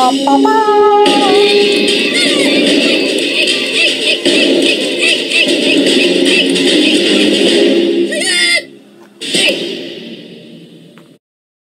宝宝